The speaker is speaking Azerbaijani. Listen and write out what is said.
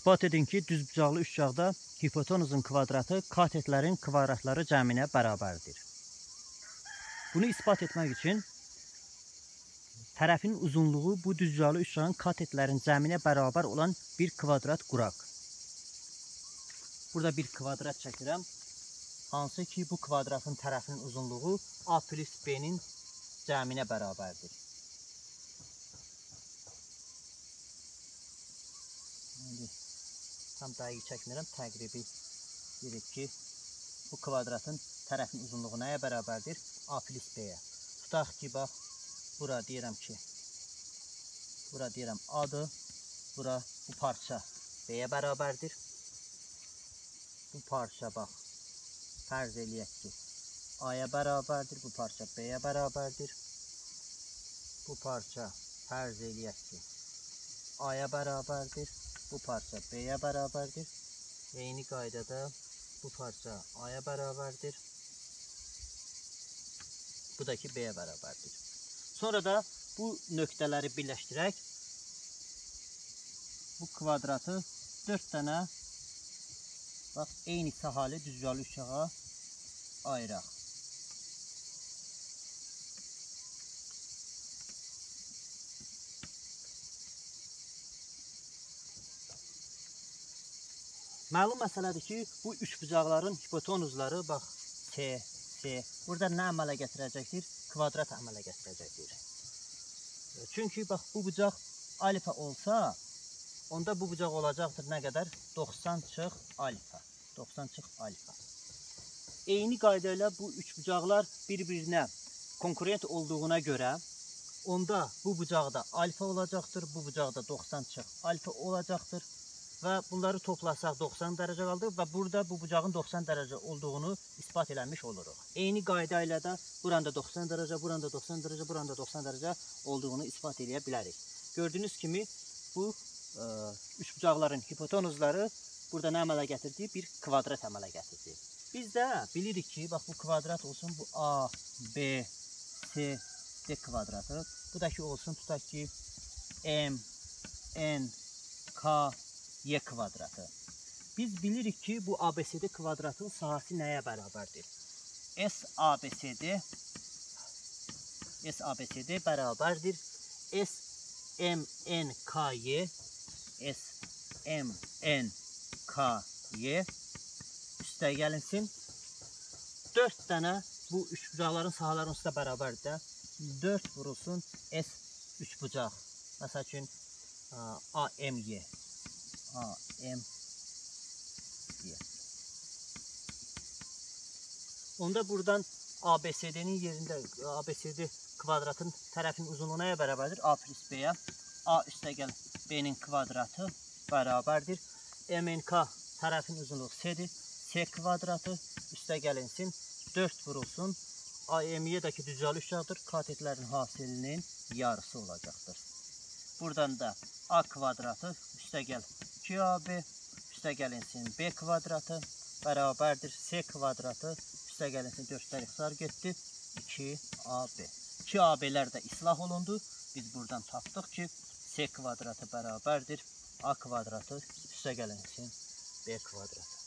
İspat edin ki, düzbucaqlı üçbucaqda hipotenuzun kvadratı katetlərin kvadratları cəminə bərabərdir. Bunu ispat etmək üçün tərəfin uzunluğu bu düzbucaqlı üçbucağın katetlərin cəminə bərabər olan bir kvadrat quraq. Burada bir kvadrat çəkirəm. Hansı ki, bu kvadratın tərəfinin uzunluğu A plus B-nin cəminə bərabərdir. İndi tam dəqiq çəkmirəm, təqribi deyirik ki, bu kvadratın tərəfin uzunluğu nəyə bərabərdir? A plus B-yə. Tutaq ki, bax, bura deyirəm ki, bura deyirəm A-dır, bura bu parça B-yə bərabərdir. Bu parça bax, fərz eləyək ki, A-ya bərabərdir, bu parça B-yə bərabərdir. Bu parça fərz eləyək ki, A-ya bərabərdir. Bu parça B-yə bərabərdir. Eyni qaydada bu parça A-ya bərabərdir. Bu da ki B-yə bərabərdir. Sonra da bu nöqtələri birləşdirək. Bu kvadratı 4 dənə bax eyni səhalı düzgəli üçağa ayıraq. Məlum məsələdir ki, bu üç bucaqların hipotenuzları bax T, T burada nə əmələ gətirəcəkdir? Kvadrat əmələ gətirəcəkdir. Çünki bax bu bucaq alfa olsa, onda bu bucaq olacaqdır nə qədər? 90 çıx alfa. 90 çıx alfa. Eyni qayda ilə bu üç bucaqlar bir-birinə konkurent olduğuna görə onda bu bucaqda alfa olacaqdır, bu bucaqda 90 çıx alfa olacaqdır və bunları toplasaq 90 dərəcə qaldı və burada bu bucağın 90 dərəcə olduğunu ispat eləmiş oluruq. Eyni qayda ilə də buranda 90 dərəcə, buranda 90 dərəcə, buranda 90 dərəcə olduğunu ispat eləyə bilərik. Gördüyünüz kimi bu ə, e, üç bucaqların hipotenuzları burada nə əmələ gətirdi? Bir kvadrat əmələ gətirdi. Biz də bilirik ki, bax bu kvadrat olsun, bu A, B, C, D kvadratı. Bu da ki olsun, tutaq ki M, N, K, y kvadratı. Biz bilirik ki, bu ABCD kvadratın sahəsi nəyə bərabərdir? S ABCD S ABCD bərabərdir S M N K Y S M N K Y üstə gəlinsin. 4 dənə bu üçbucaqların sahələrinin üstə bərabərdir də. 4 vurulsun S üçbucaq. Məsəl üçün AMY. A, M diye. Onda buradan ABCD'nin yerində ABCD kvadratın tərəfin uzunluğu nəyə bərabərdir? A plus B-yə. A üstəgəl B-nin kvadratı bərabərdir. MNK tərəfin uzunluğu C-dir. C kvadratı üstəgəlinsin 4 vurulsun. AMY-dəki düzəli üçgəndir. Katetlərin hasilinin yarısı olacaqdır. Buradan da A kvadratı üstəgəl 2AB üstə gəlinsin B kvadratı bərabərdir C kvadratı üstə gəlinsin 4 ixtisar getdi 2AB. 2AB-lər də islah olundu. Biz buradan tapdıq ki C kvadratı bərabərdir A kvadratı üstə gəlinsin B kvadratı.